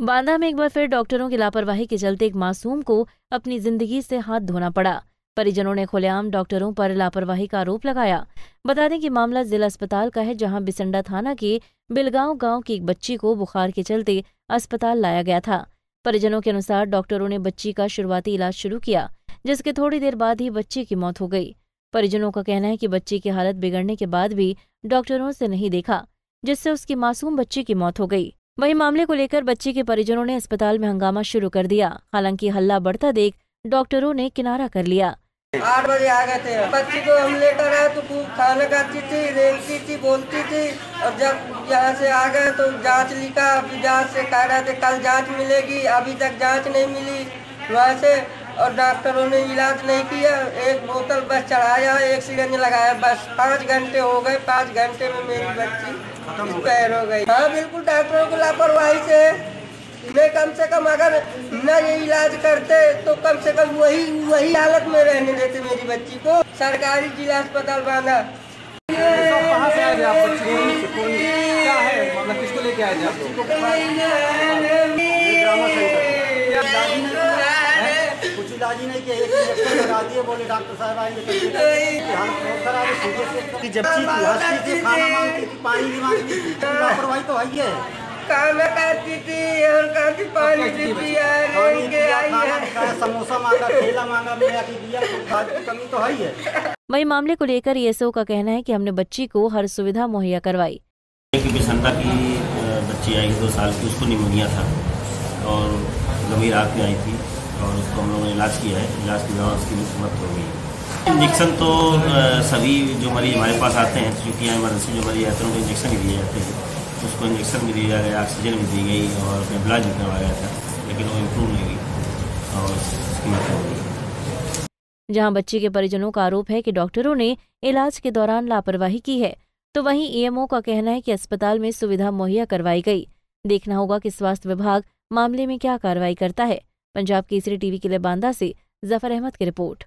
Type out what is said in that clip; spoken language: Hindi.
बांदा में एक बार फिर डॉक्टरों की लापरवाही के चलते एक मासूम को अपनी ज़िंदगी से हाथ धोना पड़ा। परिजनों ने खुलेआम डॉक्टरों पर लापरवाही का आरोप लगाया। बता दें कि मामला जिला अस्पताल का है, जहाँ बिसंडा थाना के बिलगांव गाँव की एक बच्ची को बुखार के चलते अस्पताल लाया गया था। परिजनों के अनुसार डॉक्टरों ने बच्ची का शुरुआती इलाज शुरू किया, जिसके थोड़ी देर बाद ही बच्ची की मौत हो गई। परिजनों का कहना है कि बच्ची की हालत बिगड़ने के बाद भी डॉक्टरों से नहीं देखा, जिससे उसकी मासूम बच्ची की मौत हो गई। वहीं मामले को लेकर बच्ची के परिजनों ने अस्पताल में हंगामा शुरू कर दिया। हालाँकि हल्ला बढ़ता देख डॉक्टरों ने किनारा कर लिया। आठ बजे आ गए थे। बच्ची को हम लेकर आए तो खूब खाना खाती थी, रेलती थी, बोलती थी। और जब यहाँ से आ गए तो जाँच लिखा अभी जाँच से कह रहे थे, कल जाँच मिलेगी, अभी तक जाँच नहीं मिली। वहाँ से और डॉक्टरों ने इलाज नहीं किया। एक बोतल बस चढ़ाया एक सिरंज लगाया बस पाँच घंटे हो गए। पाँच घंटे में मेरी बच्ची पैर हो गई। हाँ बिल्कुल डॉक्टरों को लापरवाही से। मैं कम से कम अगर न ये इलाज करते तो कम से कम वही वही हालत में रहने देते मेरी बच्ची को। सरकारी जिला अस्पताल बांधा कहाँ से आए आप बच्ची? क्या है? मतलब किसको लेके आए थे आप लोग? ही नहीं किया एक इंजेक्शन लगा दिए बोले डॉक्टर साहब आएँगे जब चीज़ हंसती थी खाना मांगती थी पानी भी मांगती थी लापरवाही तो है है। खाना खाती थी और खाती पानी भी पिया पानी के दिया, आई है? खाया, समोसा मांगा ठेला मांगा मैं आके दिया कमी तो है ही। है वहीं मामले को लेकर ईएसओ का कहना है कि हमने बच्ची को हर सुविधा मुहैया करवाई। कि की बच्ची आई दो साल की उसको निमोनिया था। और गंभीर आग में आई थी। और उसको हम लोगों ने इलाज किया है? इलाज के दौरान उसकी मृत हो गई इंजेक्शन तो सभी जो मरीज़ हमारे पास आते हैं चूँकि यहाँ इमरजेंसी जो मरीज़ आते हैं उनको इंजेक्शन ही दिए जाते हैं। उसको इंजेक्शन भी दिया गया ऑक्सीजन भी दी गई और नेबुलाइज भी करवाया गया था लेकिन वो इम्प्रूव नहीं हुई और उसकी मृत हो गई जहाँ बच्ची के परिजनों का आरोप है कि डॉक्टरों ने इलाज के दौरान लापरवाही की है तो वहीं ईएमओ का कहना है कि अस्पताल में सुविधा मुहैया करवाई गई। देखना होगा कि स्वास्थ्य विभाग मामले में क्या कार्रवाई करता है। पंजाब केसरी टीवी के लिए बांदा से ज़फ़र अहमद की रिपोर्ट।